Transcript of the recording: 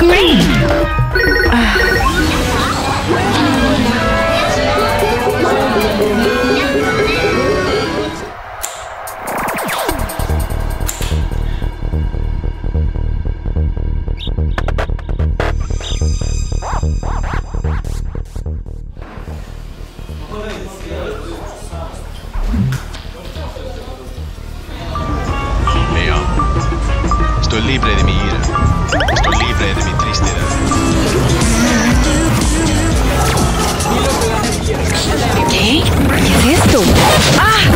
Great! Io Estoy libre de mi ira. Estoy libre de mi tristeza. ¿Qué? ¿Qué es esto? ¡Ah!